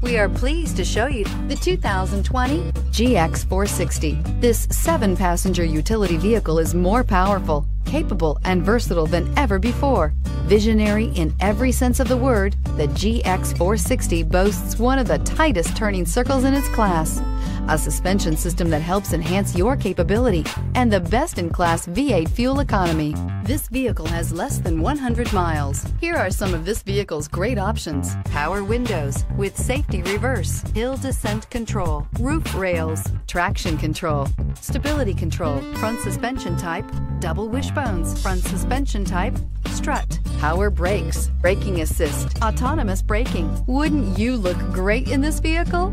We are pleased to show you the 2020 GX460. This seven passenger utility vehicle is more powerful, capable, and versatile than ever before. Visionary in every sense of the word, the GX460 boasts one of the tightest turning circles in its class a suspension system that helps enhance your capability, and the best-in-class V8 fuel economy. This vehicle has less than 100 miles. Here are some of this vehicle's great options. Power windows with safety reverse, hill descent control, roof rails, traction control, stability control, front suspension type, double wishbones, front suspension type, strut, power brakes, braking assist, autonomous braking. Wouldn't you look great in this vehicle?